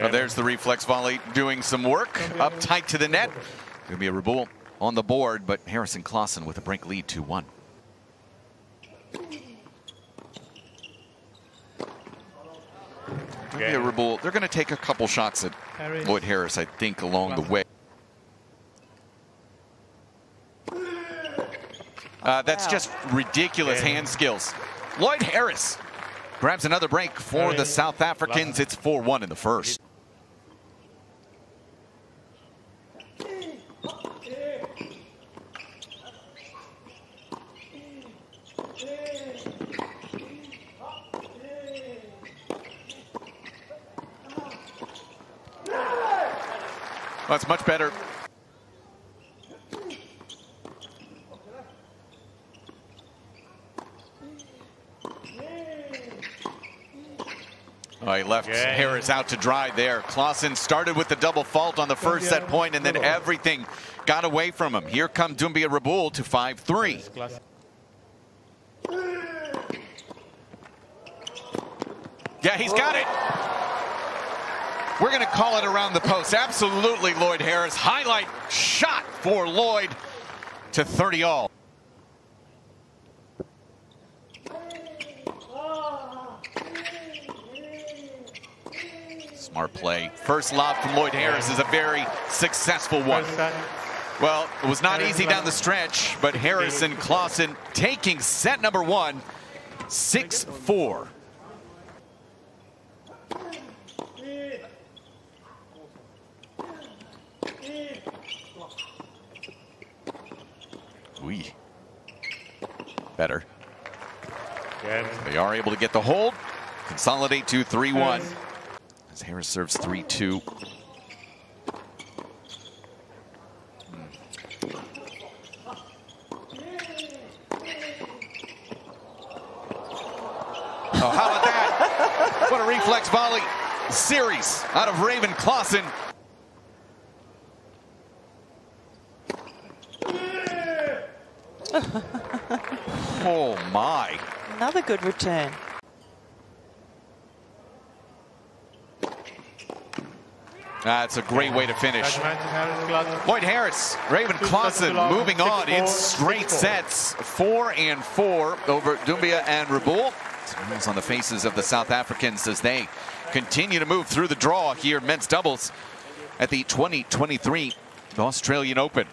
Well, there's the reflex volley doing some work up tight to the net. Going to be a Reboul on the board, but Harris and Klaasen with a break lead 2-1. Yeah. Reboul, they're going to take a couple shots at Harris. Lloyd Harris, I think, along the way. Uh, that's just ridiculous hand skills. Lloyd Harris grabs another break for the South Africans. It's 4-1 in the first. That's much better. Oh, he left yeah. Harris out to dry there. Klaasen started with the double fault on the first set point, and then everything got away from him. Here come Doumbia Reboul to 5-3. Yeah, he's got it. We're going to call it around the post. Absolutely, Lloyd Harris. Highlight shot for Lloyd to 30 all. Smart play. First lob from Lloyd Harris is a very successful one. Well, it was not easy down the stretch, but Harris and Klaasen taking set number one, 6-4. We better. They are able to get the hold, consolidate to 3-1. As Harris serves 3-2. Oh, how about that? what a reflex volley series out of Raven Klaasen. oh my. Another good return. That's a great way to finish. Lloyd Harris, Raven Klaasen moving on in straight sets. Four and four over Doumbia and Reboul. Smiles on the faces of the South Africans as they continue to move through the draw here men's doubles at the 2023 Australian Open.